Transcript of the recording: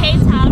K-Town.